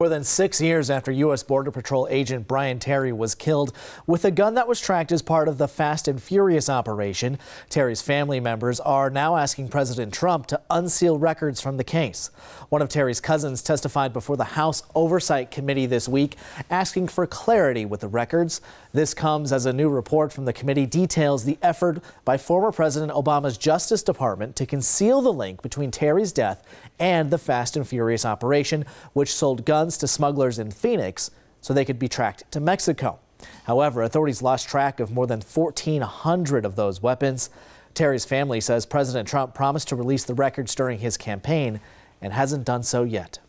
More than six years after U.S. Border Patrol agent Brian Terry was killed with a gun that was tracked as part of the Fast and Furious operation, Terry's family members are now asking President Trump to unseal records from the case. One of Terry's cousins testified before the House Oversight Committee this week, asking for clarity with the records. This comes as a new report from the committee details the effort by former President Obama's Justice Department to conceal the link between Terry's death and the Fast and Furious operation, which sold guns guns to smugglers in Phoenix so they could be tracked to Mexico. However, authorities lost track of more than 1,400 of those weapons. Terry's family says President Trump promised to release the records during his campaign and hasn't done so yet.